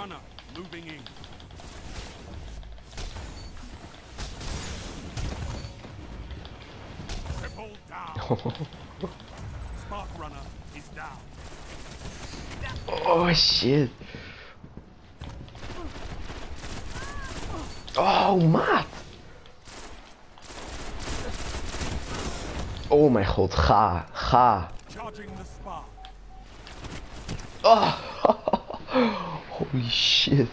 Moving in. Triple down. Spark runner is down. oh shit. Oh, maat. Oh mijn god, ga, ga. Charging the spark. Oh. Holy shit.